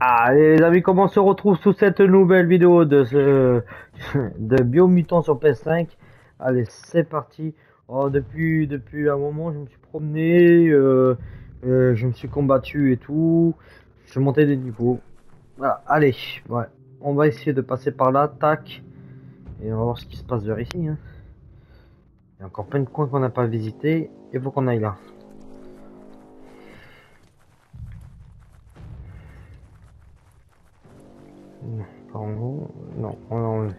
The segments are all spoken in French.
Allez les amis, comment on se retrouve sous cette nouvelle vidéo de ce de Biomutant sur PS5 Allez, c'est parti. Oh, depuis depuis un moment, je me suis promené, euh, euh, je me suis combattu et tout. Je montais des niveaux. Voilà, allez. On va essayer de passer par là, tac. Et on va voir ce qui se passe vers ici. Hein. Il y a encore plein de coins qu'on n'a pas visité. Il faut qu'on aille là. Pas en haut. Non, on l'a enlevé.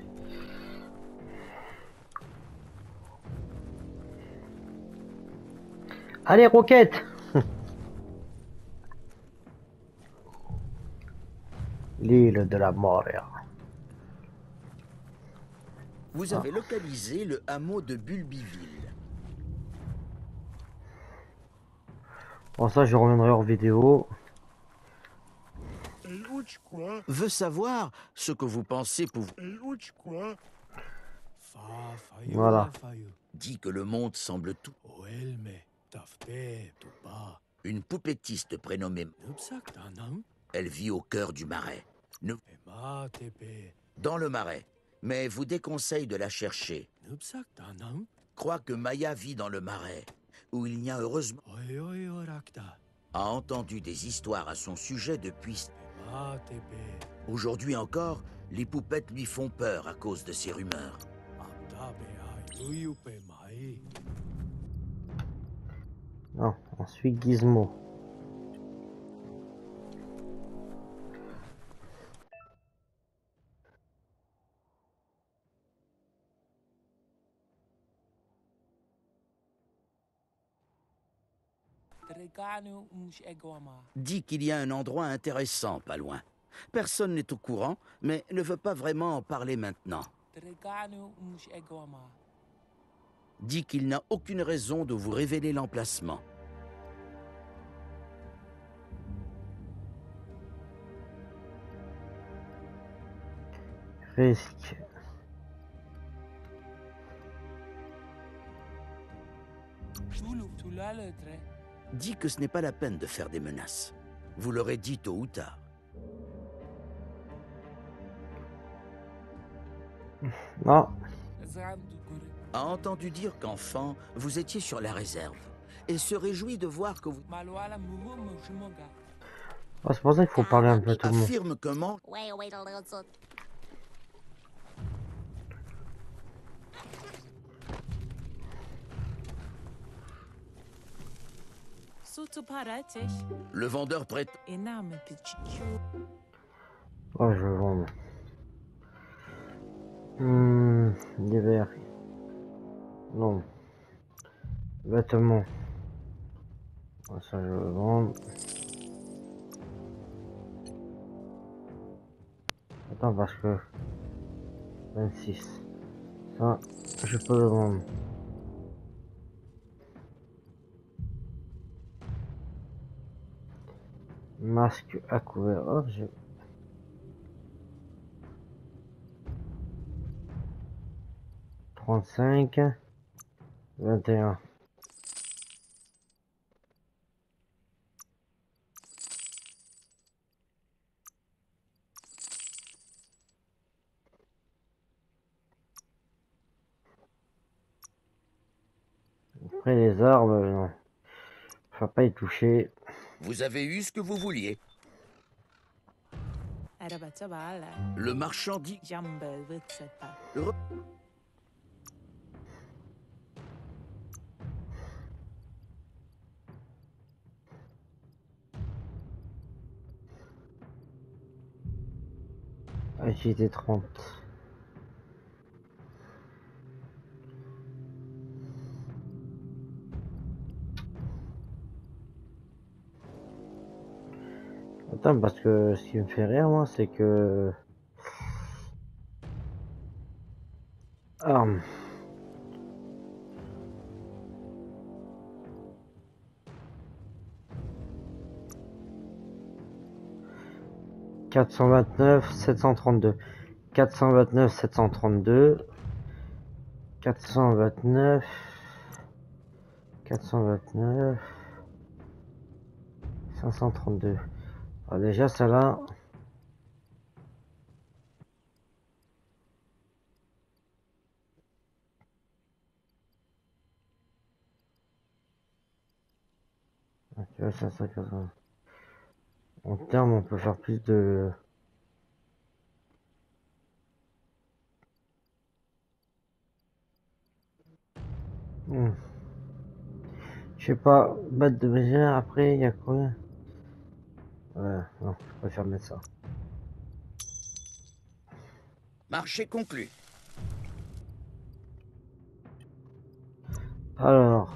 Allez, roquette L'île de la mort. Vous avez localisé le hameau de Bulbiville. Bon, ça, je reviendrai hors vidéo. Veut savoir ce que vous pensez pouvoir. Voilà. Dit que le monde semble tout. Une poupettiste prénommée. Elle vit au cœur du marais. Ne- Dans le marais. Mais vous déconseille de la chercher. Croit que Maya vit dans le marais, où il n'y a heureusement a entendu des histoires à son sujet depuis. Aujourd'hui encore, les poupettes lui font peur à cause de ces rumeurs. Non, ensuite Gizmo. Dit qu'il y a un endroit intéressant pas loin. Personne n'est au courant, mais ne veut pas vraiment en parler maintenant. Dit qu'il n'a aucune raison de vous révéler l'emplacement. Risque. Dit que ce n'est pas la peine de faire des menaces. Vous l'aurez dit tôt ou tard. Non, A entendu dire qu'enfant, vous étiez sur la réserve. Et se réjouit de voir que vous... Ah, c'est pour ça qu'il faut parler un peu à tout le monde. Le vendeur prête. Oh, je vais vendre. Hmm, divers. Non. Vêtements. Ah, Ça, je vais vendre. Attends, parce que... 26. Ça, je peux le vendre. Masque à couvert. J'ai... Trente-cinq, vingt et un. Après les arbres, non. Faut pas y toucher. Vous avez eu ce que vous vouliez. Bala, Le marchand dit. Re- Agilité 30. Attends, parce que ce qui me fait rire, moi, c'est que... Ah. Quatre cent vingt-neuf, sept cent trente-deux. Quatre cent vingt-neuf, sept cent trente-deux. Quatre cent vingt-neuf. Quatre cent vingt-neuf. 532. Ah, déjà, ça là. Ah, tu vois, 580. En termes, on peut faire plus de... Hmm. Je sais pas, battre de mesure, après, il y a quoi Ouais, non, je préfère mettre ça. Marché conclu. Alors...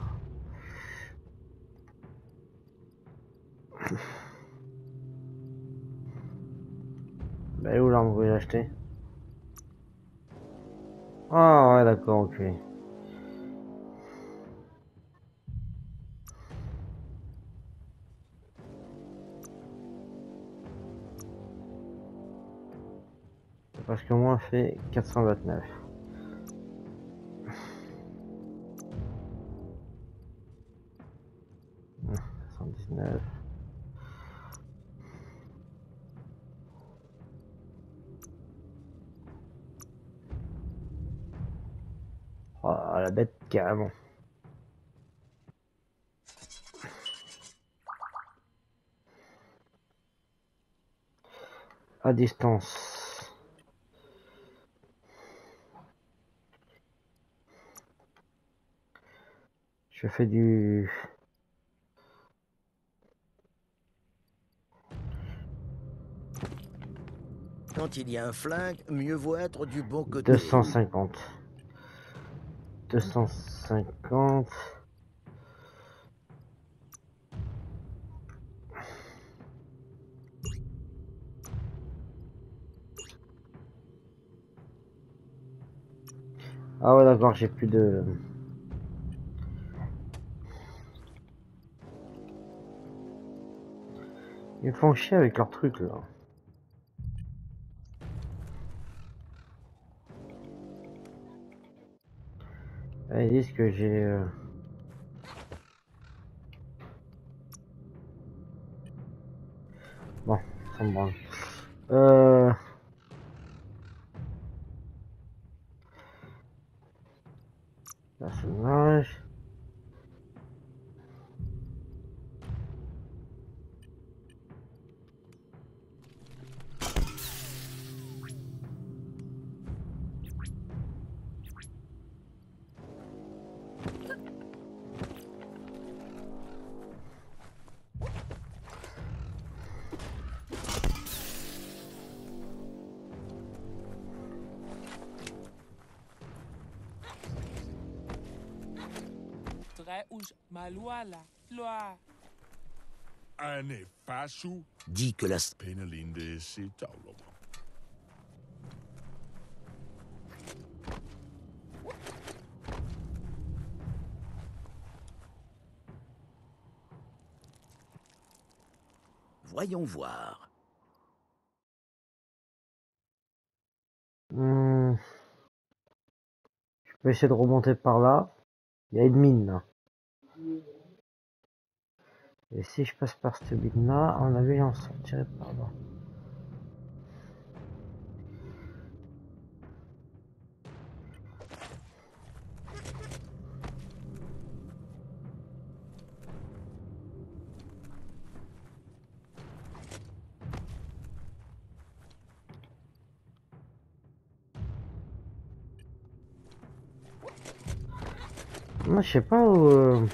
Bah où l'arme vous voulez l'acheter Ah ouais d'accord, ok. Parce que moi fait 429. Hum, 119. Oh la bête carrément. À distance. Je fais du... Quand il y a un flingue, mieux vaut être du bon côté. 250. 250. Ah ouais d'accord, j'ai plus de... Ils me font chier avec leur truc là. Ah, Ils disent que j'ai... euh, Bon, ça me branle. Euh... Personnage... maluala, loa. Ane pasu Dit que la... penelinde se tauloba. Voyons voir. Hmm. Je peux essayer de remonter par là. Il y a une mine là. Et si je passe par cette mine là, à mon avis, j'en sortirai par là. Moi, je sais pas où.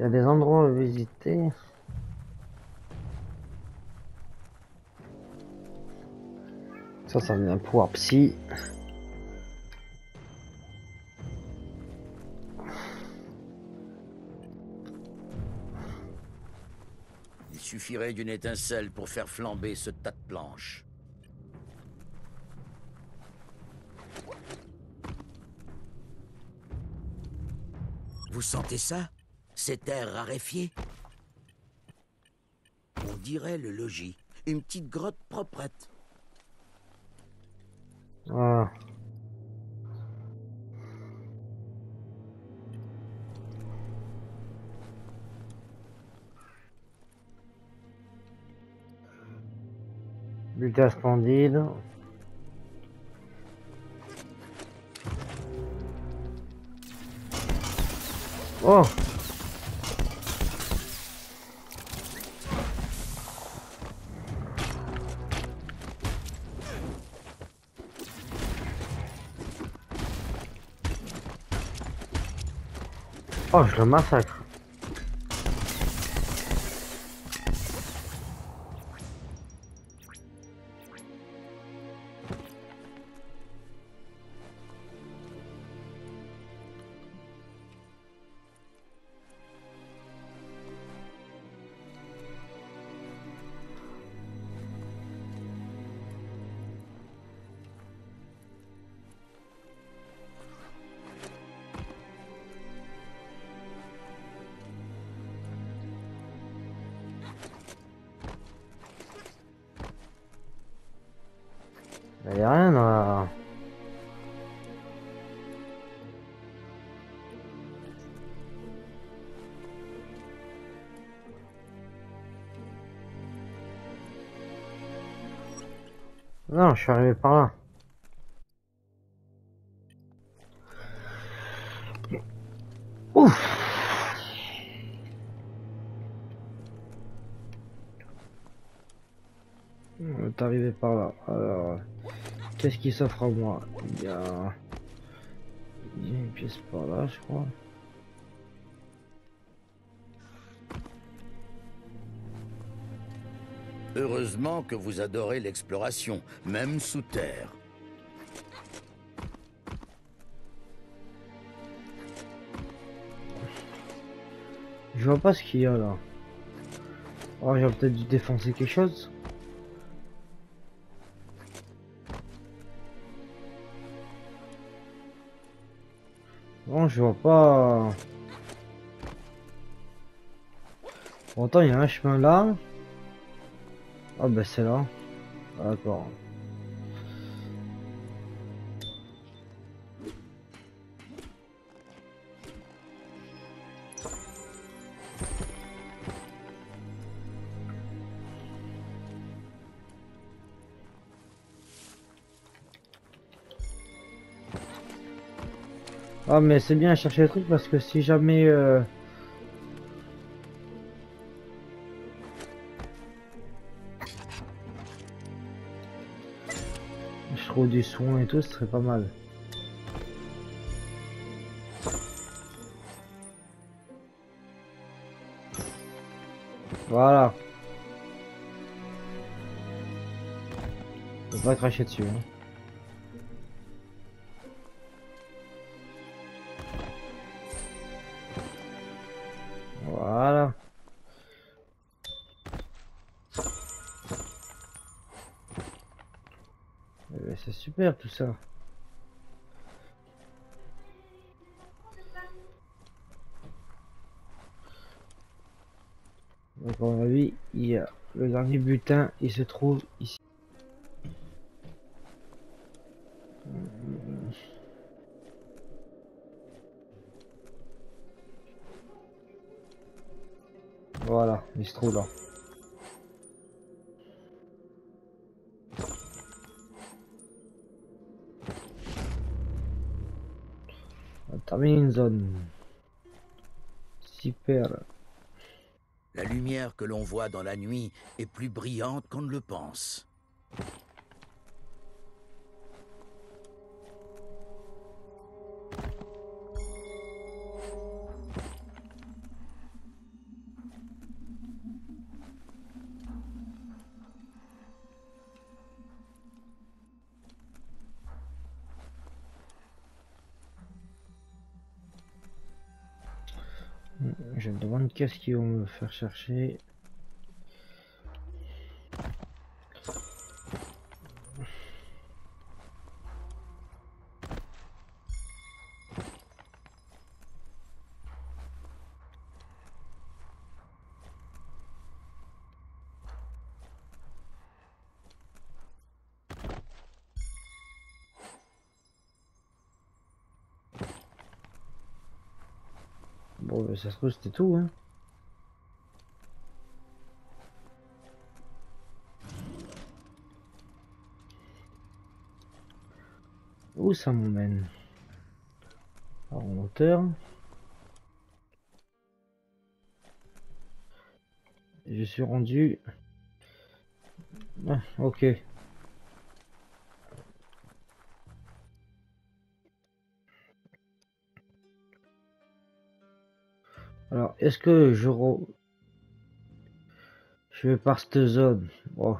Il y a des endroits à visiter. Ça, ça vient pouvoir psy. Il suffirait d'une étincelle pour faire flamber ce tas de planches. Vous sentez ça? Cet air raréfié On dirait le logis. Une petite grotte proprette. Butin splendide. Oh Oh, je le massacre. Je suis arrivé par là. Ouf On est arrivé par là. Alors, qu'est-ce qui s'offre à moi? Il y a une pièce par là, je crois. Heureusement que vous adorez l'exploration, même sous terre. Je vois pas ce qu'il y a là. Oh, j'ai peut-être dû défoncer quelque chose. Bon, je vois pas. Pourtant, il y a un chemin là. Ah, bah, c'est là. Ah, D'accord. Ah mais c'est bien chercher le truc parce que si jamais euh... du soin et tout, ce serait pas mal. Voilà. Faut pas cracher dessus. Hein. Tout ça. Donc à mon avis, il y a le dernier butin, il se trouve ici. Voilà, il se trouve là. Super. La lumière que l'on voit dans la nuit est plus brillante qu'on ne le pense. Qu'est-ce qu'ils vont me faire chercher. Bon, ben, ça se trouve, c'était tout, hein. Où ça m'emmène en hauteur. Je suis rendu. Ah, ok. Alors, est-ce que je re... Je vais par cette zone. Bon,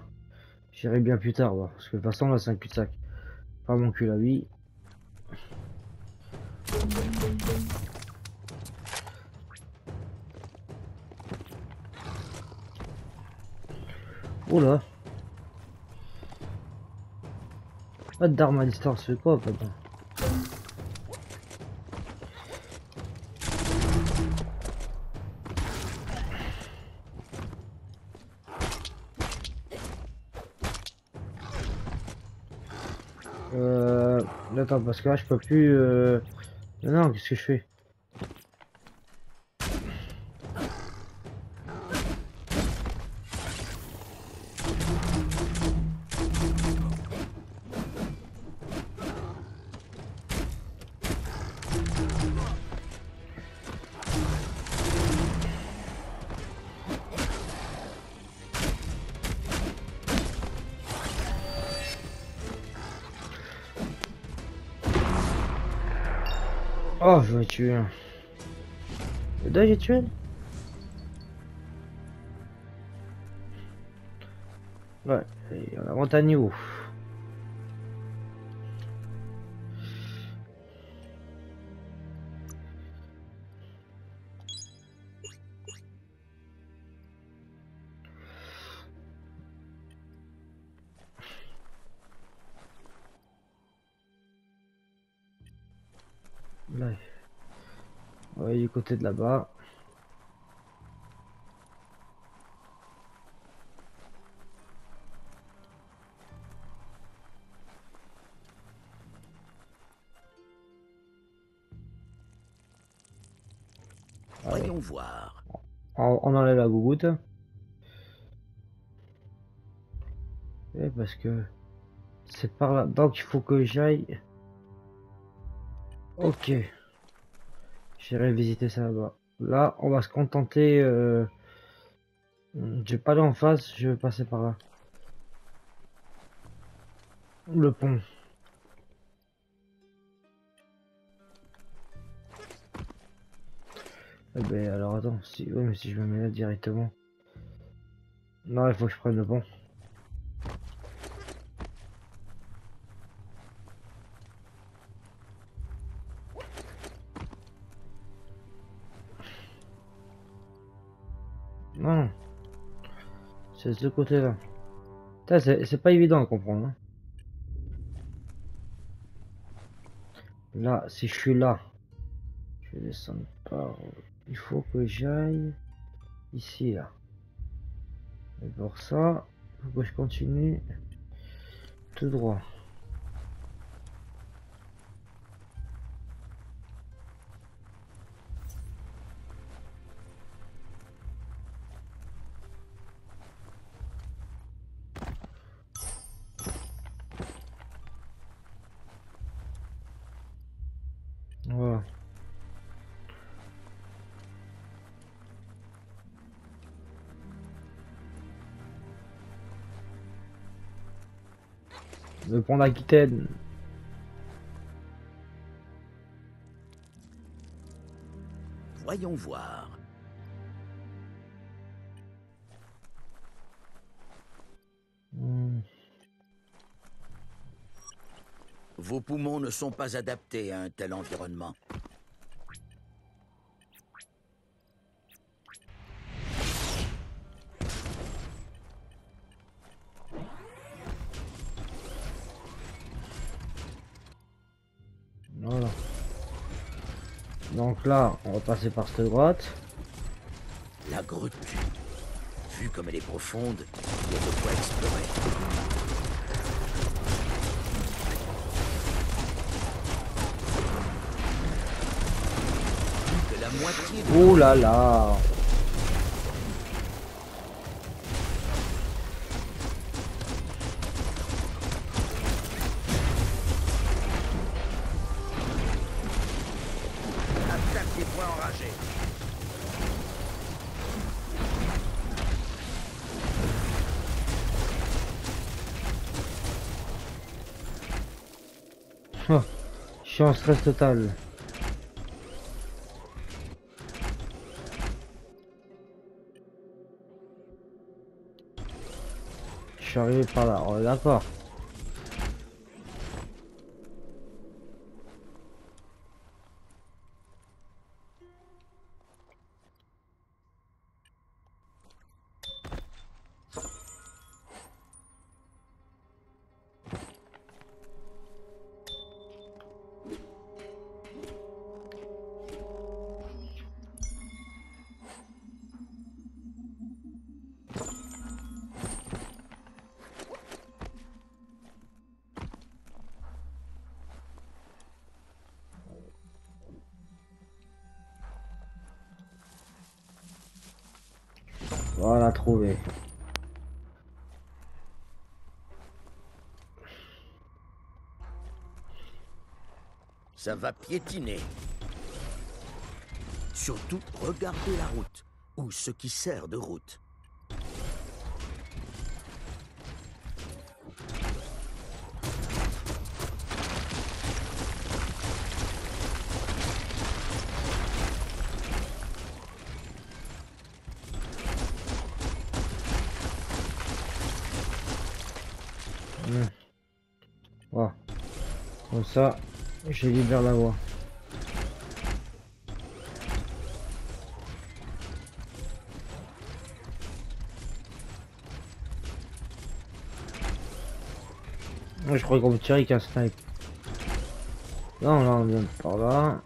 j'irai bien plus tard, voir, parce que de toute façon là c'est un cul-de-sac. Pas mon cul la vie. Oula. Pas d'armes à distance, c'est quoi, papa Parce que là, je peux plus... Euh... Non, qu'est-ce que je fais? Oh, je vais tuer un. Là, j'ai tué Ouais, on a montagne où côté de là-bas. Ah. Voyons voir. On, on enlève la gougoute. Et parce que c'est par là. Donc il faut que j'aille. Ok. J'irai visiter ça là-bas. Là, on va se contenter. Euh... Je vais pas aller en face, je vais passer par là. Le pont. Eh ben alors attends, si, ouais, mais si je me mets là directement. Non, il faut que je prenne le pont. Non. C'est ce côté-là. C'est pas évident à comprendre. hein. Là, si je suis là, je vais descendre par... Il faut que j'aille ici, là. Et pour ça, faut que je continue tout droit. Voyons voir. Vos poumons ne sont pas adaptés à un tel environnement. Donc là, on va passer par cette grotte. La grotte. Vue comme elle est profonde, il y a de quoi explorer. Plus que la moitié de Ouh là là en stress total. Je suis arrivé par là, oh, d'accord. Voilà, trouvé. Ça va piétiner. Surtout, regardez la route, ou ce qui sert de route. Ça, je libère la voie. Je crois qu'on peut tirer avec un snipe. Non, là on vient par là.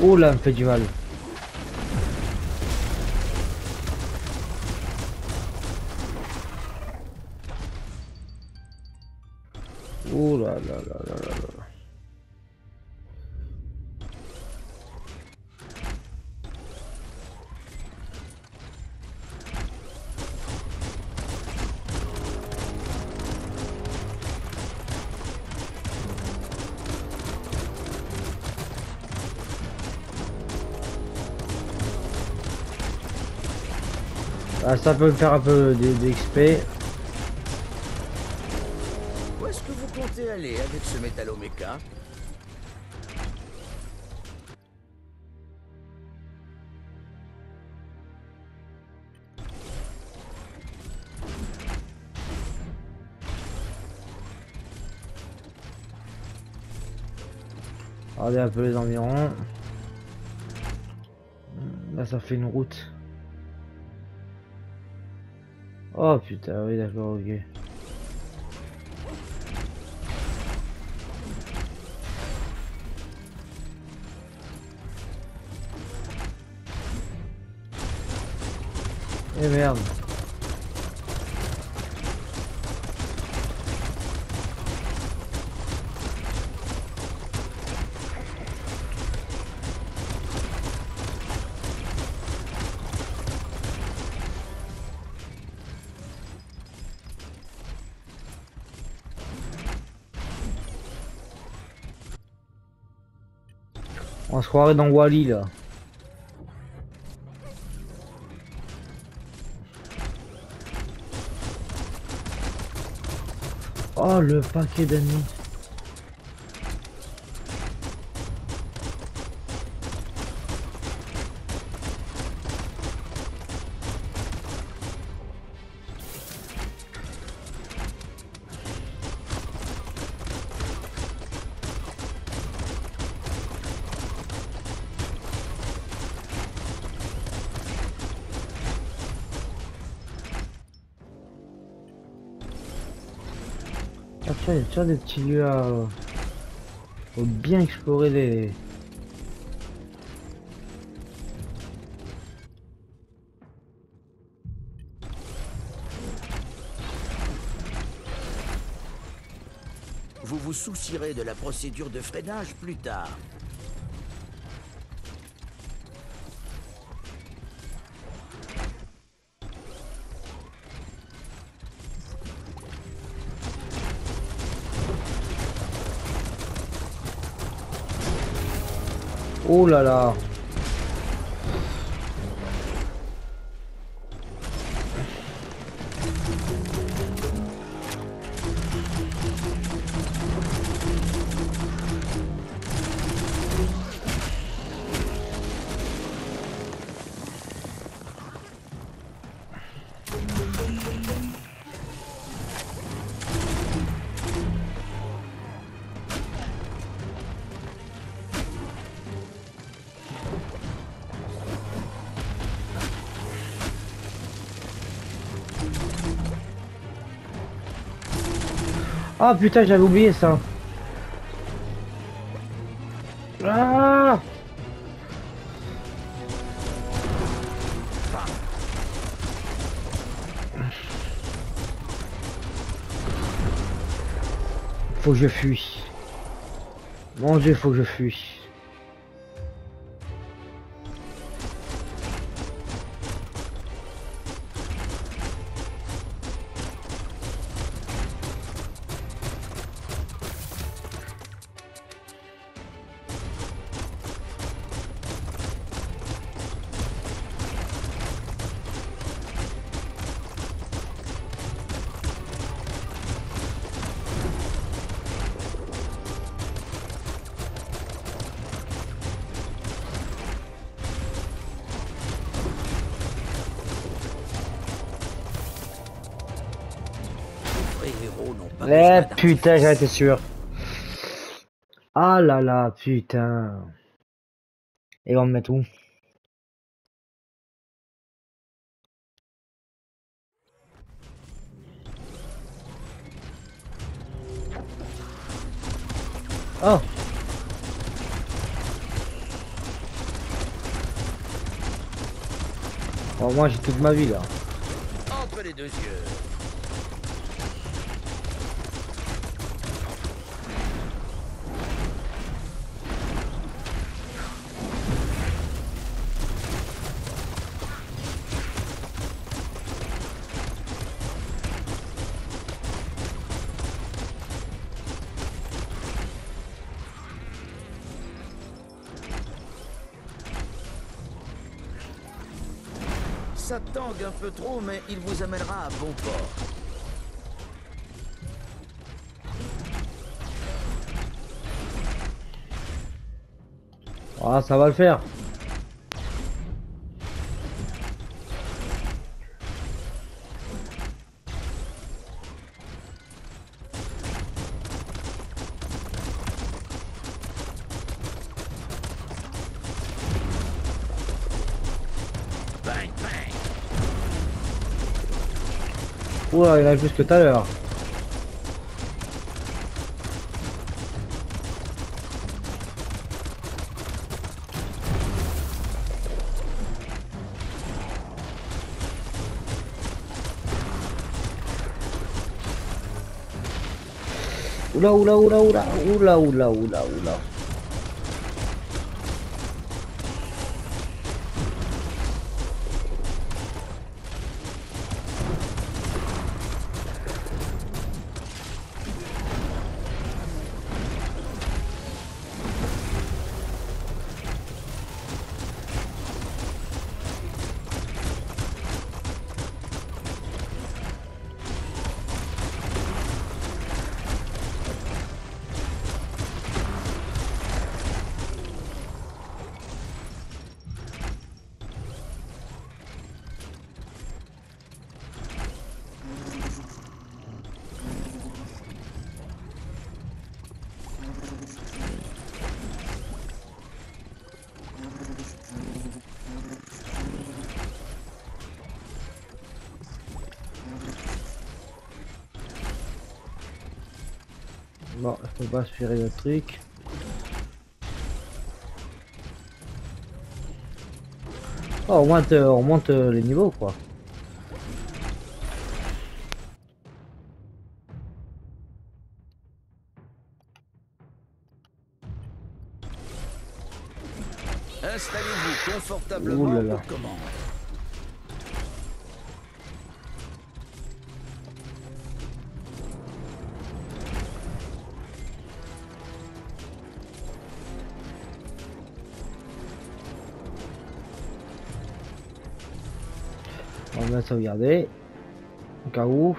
Ulan festival. Ça peut me faire un peu d'XP. Où est-ce que vous comptez aller avec ce métalloméca? Regardez un peu les environs. Là, ça fait une route. Oh putain, oui, d'accord, ok. Eh merde. On se croirait dans Wally là. Oh le paquet d'ennemis. faire des petits lieux à... Faut bien explorer les... Vous vous soucierez de la procédure de freinage plus tard. Oh là là. Ah putain, j'avais oublié ça. Ah Faut que je fuis. Mon dieu, faut que je fuis. Eh putain, j'en étais sûr. Ah là là, putain. Et on me met où? Oh Bon, moi j'ai toute ma vie là. Entre les deux yeux. Un peu trop, mais il vous amènera à bon port. Ah, ça va le faire. Ouah, il a plus que tout à l'heure. Oula, oula, oula, oula, oula, oula, oula, oula. va suffirait le truc. Oh, on monte, on monte les niveaux quoi. Installez-vous confortablement aux commandes. Va. Au cas où.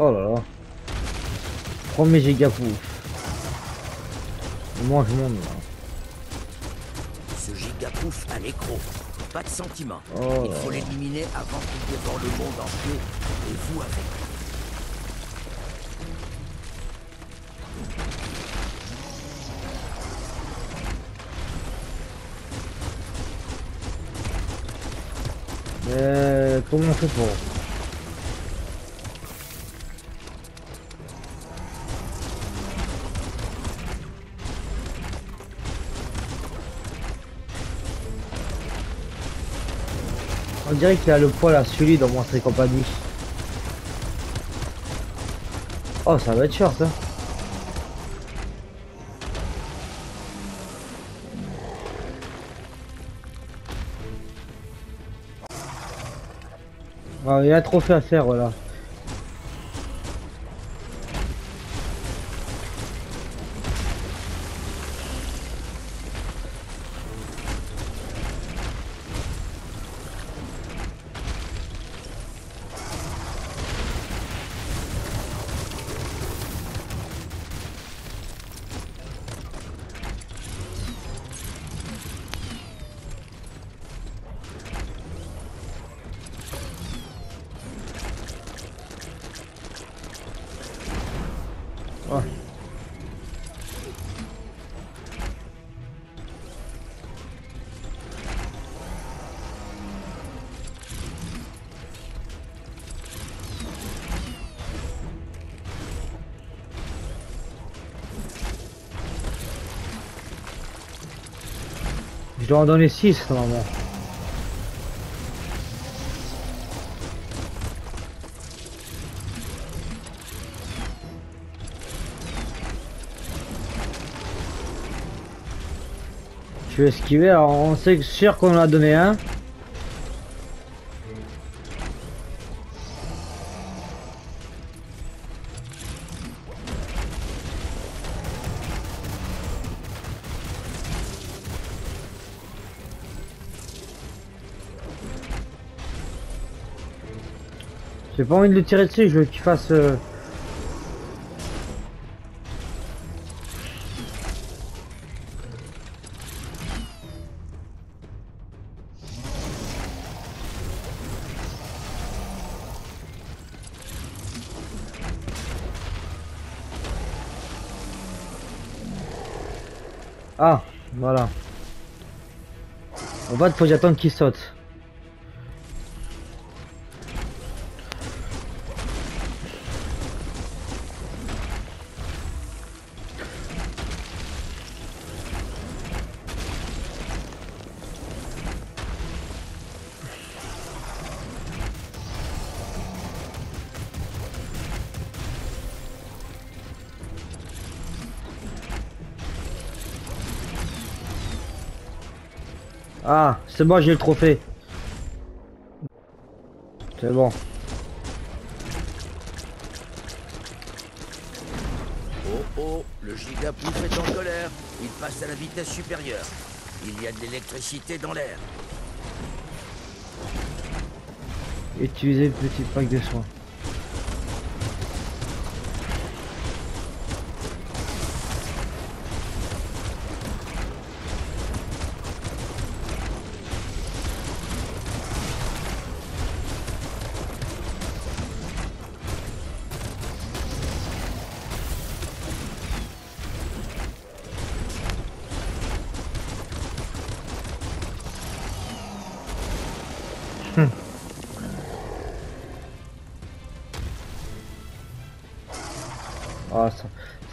Oh là là. Premier giga pouf. Mange monde là. Ce gigapouf a l'écro. Pas de sentiment. Oh Il faut l'éliminer avant qu'il dévore le monde entier. Et vous avec. Mais comment on fait pour On dirait qu'il a le poil à celui dans Monstre et compagnie. Oh, ça va être short, hein. Ah, il a un trophée à faire, voilà. En donner 6 normalement. Je vais esquiver, alors on sait sûr qu'on en a donné un. Pas envie de le tirer dessus, je veux qu'il fasse... euh, Ah, voilà. En fait, faut que qu'il saute. C'est bon, j'ai le trophée. C'est bon. Oh oh, le gigapouf est en colère. Il passe à la vitesse supérieure. Il y a de l'électricité dans l'air. Utiliser le petit pack de soins.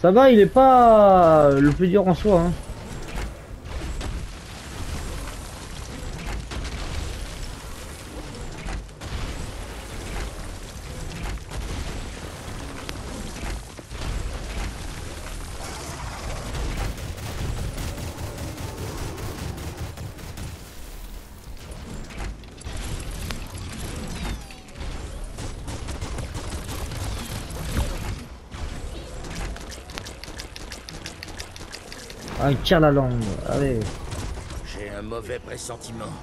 Ça va, il est pas le plus dur en soi. Hein. Ah, il tire la langue. Allez. J'ai un mauvais pressentiment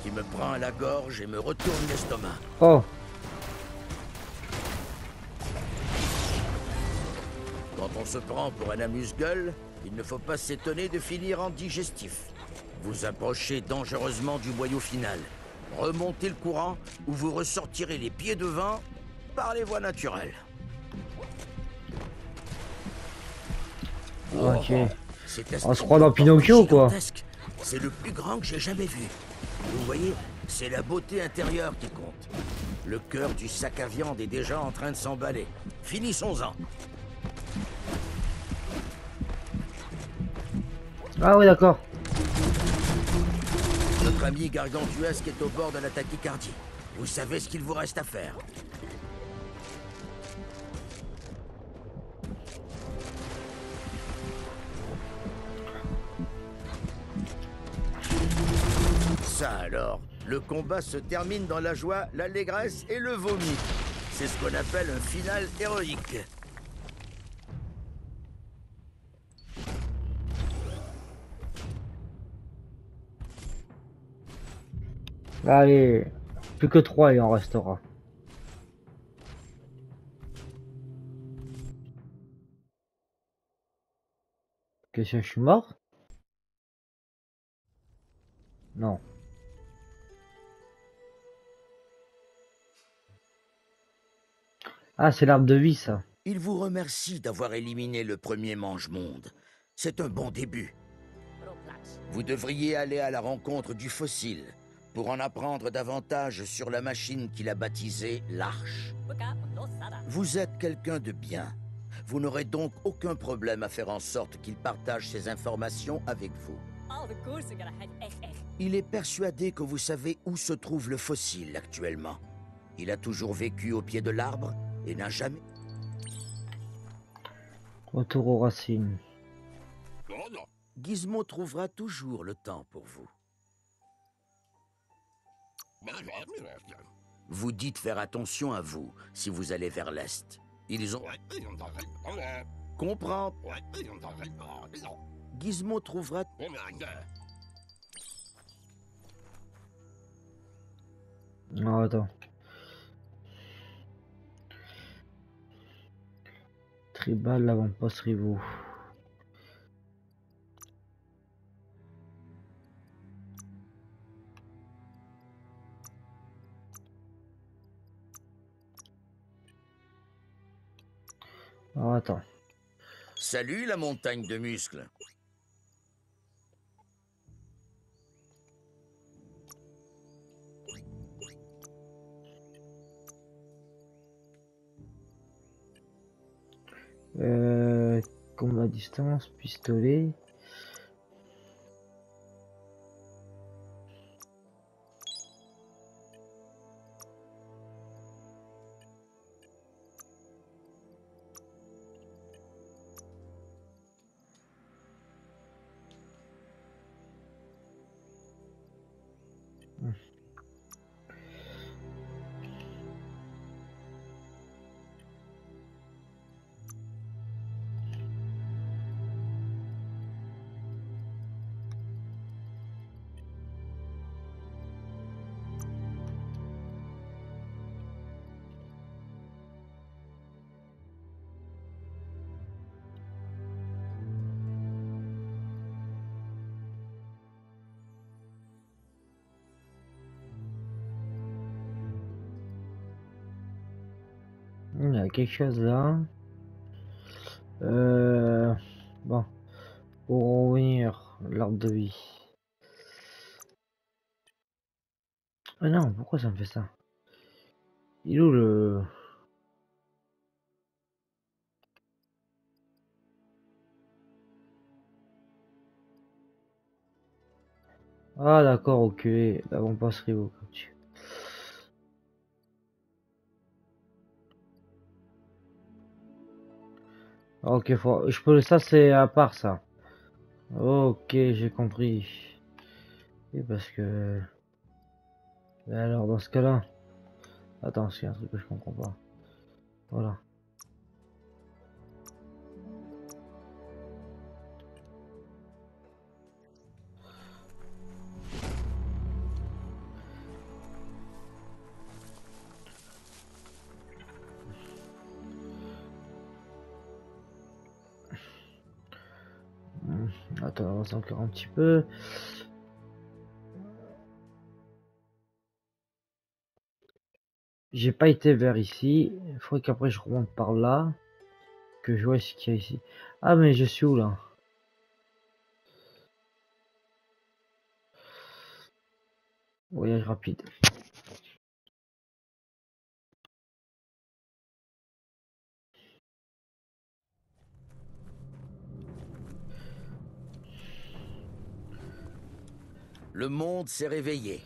qui me prend à la gorge et me retourne l'estomac. Oh, Quand on se prend pour un amuse-gueule, il ne faut pas s'étonner de finir en digestif. Vous approchez dangereusement du boyau final. Remontez le courant ou vous ressortirez les pieds devant par les voies naturelles. ok. Cet On se croit dans Pinocchio, quoi. C'est le plus grand que j'ai jamais vu. Vous voyez, c'est la beauté intérieure qui compte. Le cœur du sac à viande est déjà en train de s'emballer. Finissons-en. Ah oui, d'accord. Notre ami gargantuesque est au bord de la tachycardie. Vous savez ce qu'il vous reste à faire. Alors, le combat se termine dans la joie, l'allégresse et le vomi. C'est ce qu'on appelle un final héroïque. Allez. Plus que trois, il en restera. Question, je suis mort? Non. Ah, c'est l'arbre de vie, ça. Il vous remercie d'avoir éliminé le premier mange-monde. C'est un bon début. Vous devriez aller à la rencontre du fossile pour en apprendre davantage sur la machine qu'il a baptisée l'Arche. Vous êtes quelqu'un de bien. Vous n'aurez donc aucun problème à faire en sorte qu'il partage ces informations avec vous. Il est persuadé que vous savez où se trouve le fossile actuellement. Il a toujours vécu au pied de l'arbre et n'a jamais... Retour aux racines. Gizmo trouvera toujours le temps pour vous. Vous dites faire attention à vous si vous allez vers l'est. Ils ont... Comprends. Gizmo trouvera... Non, attends. Tribal l'avant-poste rivaux. Oh, attends. Salut la montagne de muscles. Euh, combat distance, pistolet. Hmm, il y a quelque chose là. Euh, bon. Pour revenir, l'ordre de vie. Ah non, pourquoi ça me fait ça? Il est où le... Ah d'accord, ok, la bombe passerie, ok. Ok, faut... je peux ça c'est à part ça. Ok, j'ai compris. Et parce que Et alors dans ce cas-là, attends, c'est un truc que je comprends pas. Voilà. Encore un petit peu. J'ai pas été vers ici. Il faudrait qu'après je remonte par là. Que je vois ce qu'il y a ici. Ah mais je suis où là? Voyage rapide. Le monde s'est réveillé.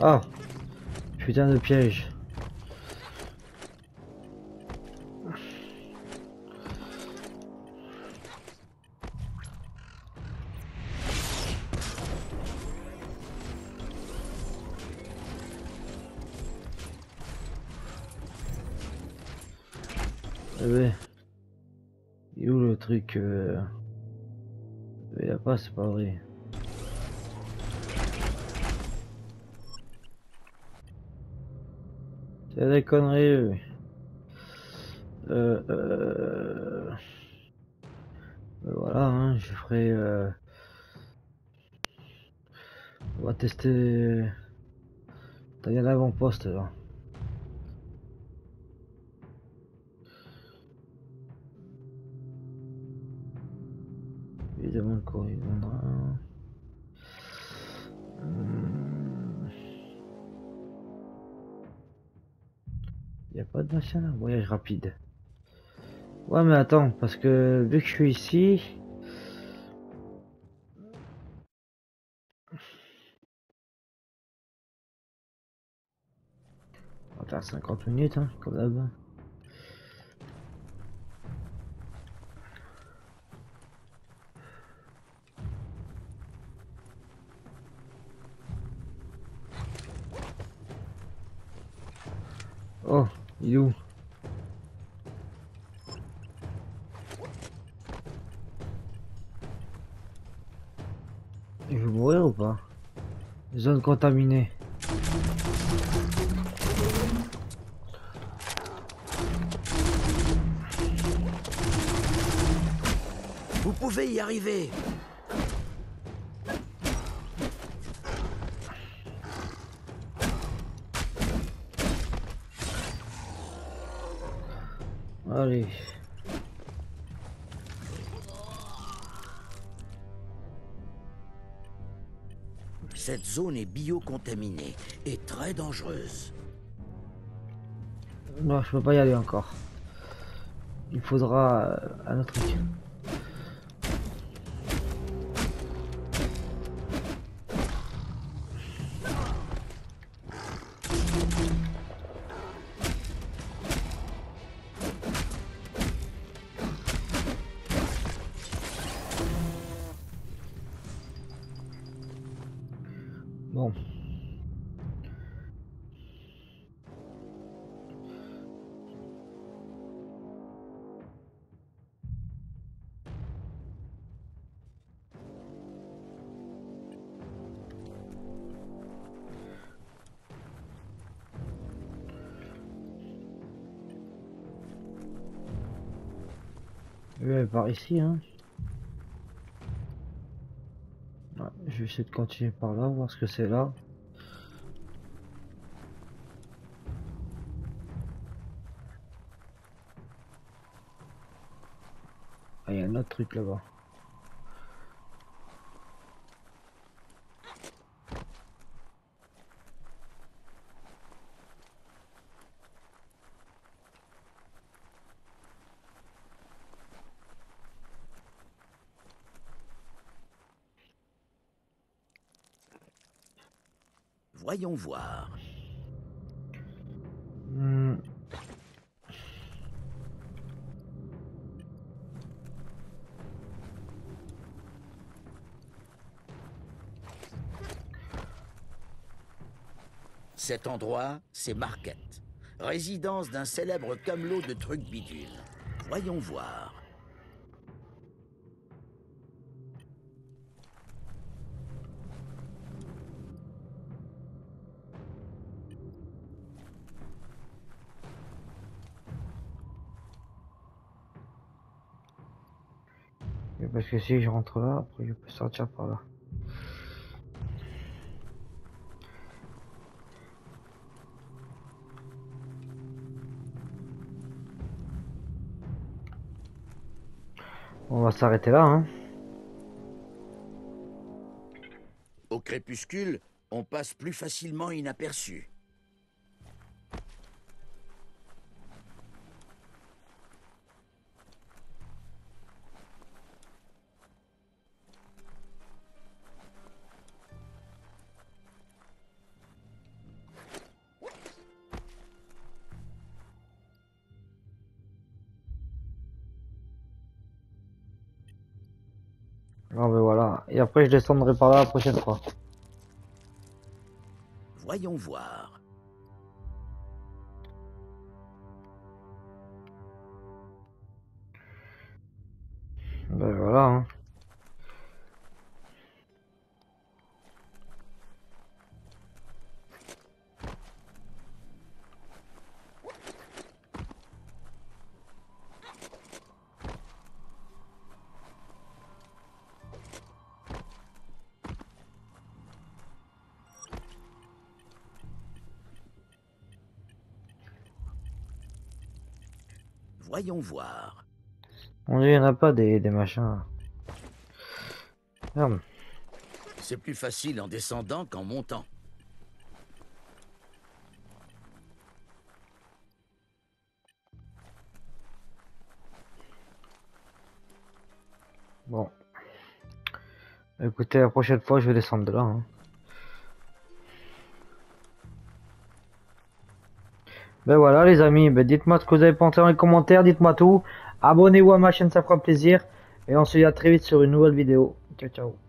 Ah Putain de piège. Eh ben, il est où le truc euh... Il y a pas, c'est pas vrai. C'est des conneries. Euh, euh... euh, Voilà, hein, je ferai. euh, On va tester. T'as bien l'avant-poste là. Là, voyage rapide. Ouais mais attends, parce que vu que je suis ici... On va faire 50 minutes, hein, comme d'hab. Zone contaminée. Vous pouvez y arriver. Allez. Zone est biocontaminée et très dangereuse. Non, je peux pas y aller encore. Il faudra euh, un autre truc. Ici, hein. Je vais essayer de continuer par là, voir ce que c'est là. Ah, il y a un autre truc là-bas. Voyons voir. Hmm. Cet endroit, c'est Marquette, résidence d'un célèbre camelot de trucs bidules. Voyons voir. Parce que si je rentre là, après je peux sortir par là. On va s'arrêter là, hein. Au crépuscule, on passe plus facilement inaperçu. Et après je descendrai par là la prochaine fois. Voyons voir. Voyons voir. On n'y en a pas des, des machins. Merde. C'est plus facile en descendant qu'en montant. Bon. Écoutez, la prochaine fois, je vais descendre de là. hein. Ben voilà, les amis. Ben dites-moi ce que vous avez pensé dans les commentaires. Dites-moi tout. Abonnez-vous à ma chaîne, ça fera plaisir. Et on se dit à très vite sur une nouvelle vidéo. Ciao, ciao.